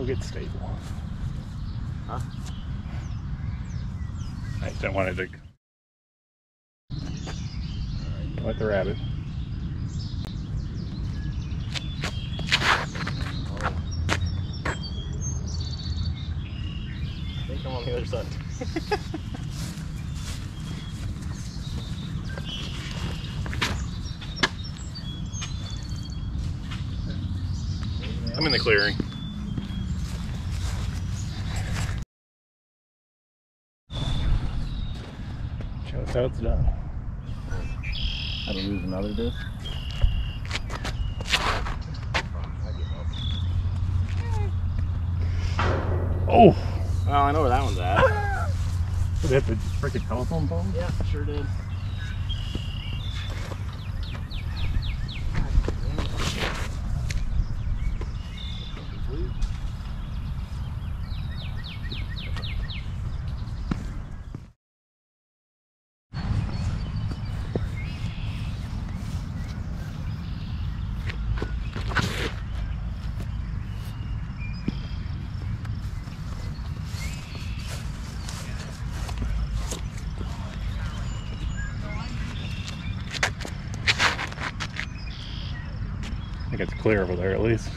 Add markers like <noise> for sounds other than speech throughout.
I'll get stable. Huh? I don't want it oh. to. Let the rabbit. Come on the other side. <laughs> I'm in the clearing. Show us how it's done. How to lose another disc? Oh! Well, I know where that one's at. Did it hit the freaking telephone pole? yeah, sure did. Clear over there at least.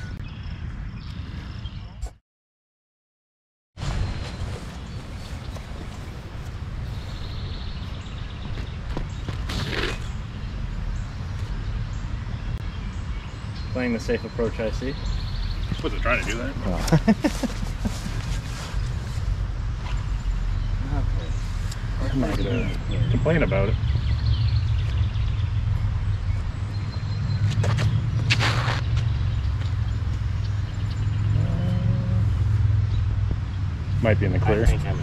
Playing the safe approach, I see. Was it trying to do that? Oh. <laughs> I'm not gonna complain about it. Might be in the clear. in the clear.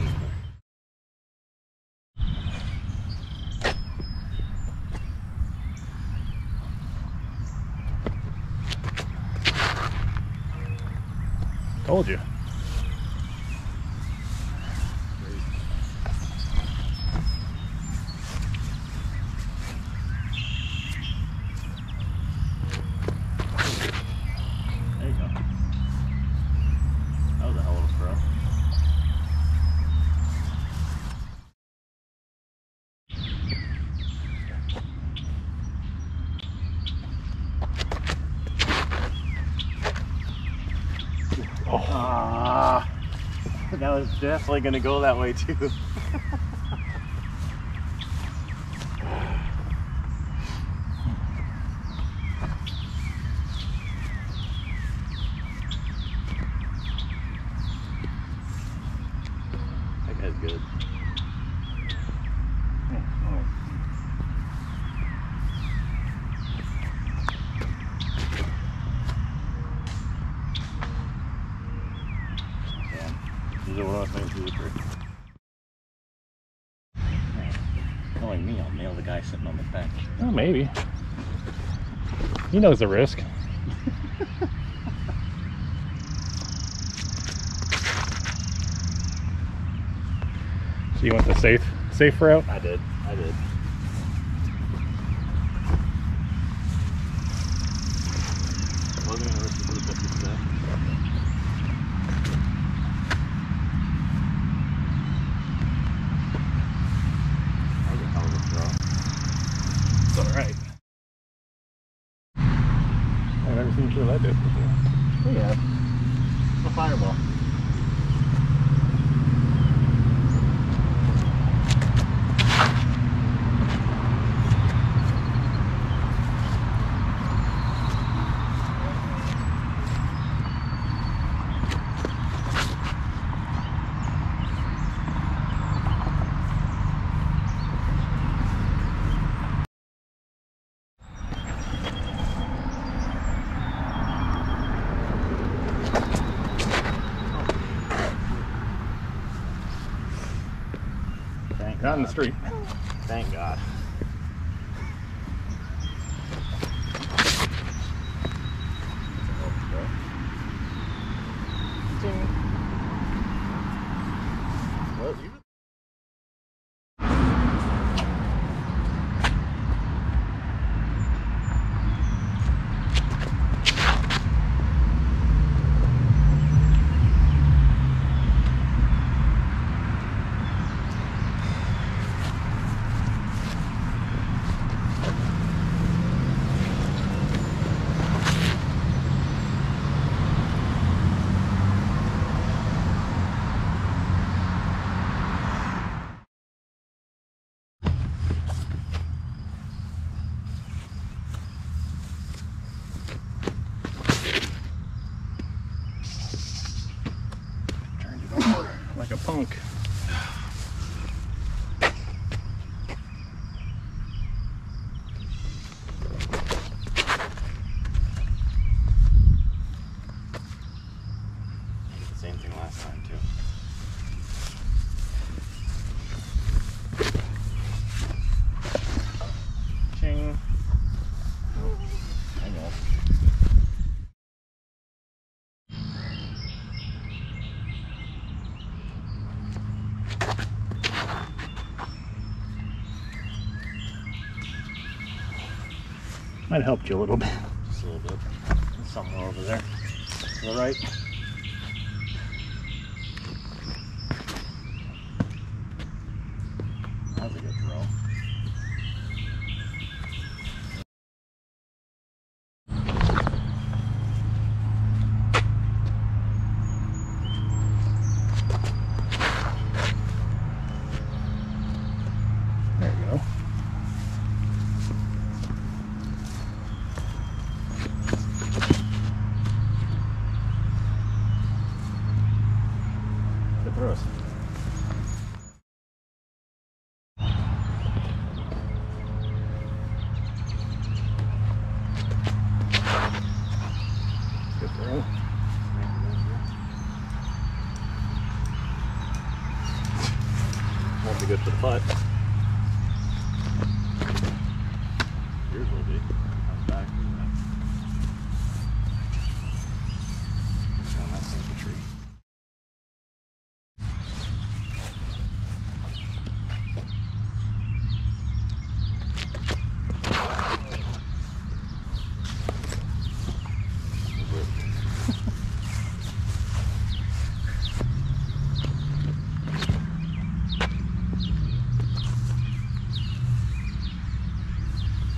Told you. There you go. That was a hell of a throw. Oh, Ah, <laughs> that was definitely gonna go that way too. <laughs> well, maybe. He knows the risk. <laughs> So you went the safe safe route? I did. I did. Wasn't gonna risk it for the biscuits today. That was a hell of a throw. It's alright. I've never seen you throw that disc Not in the street. Thank God. Well, you- Turned it over like a punk. did the same thing last time too. Ching. I know. Might have helped you a little bit. Just a little bit. Somewhere over there. To right. That's a good throw. There you go. Good throws. Good throw. Won't be good for the putt.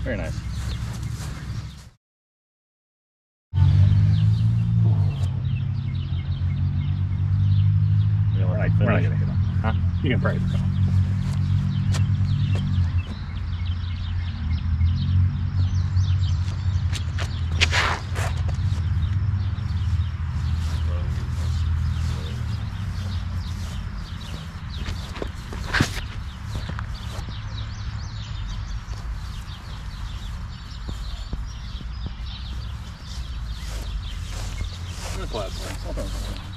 Very nice. We're Right, we're not gonna hit him. Huh? You can probably throw. Class. Hold on.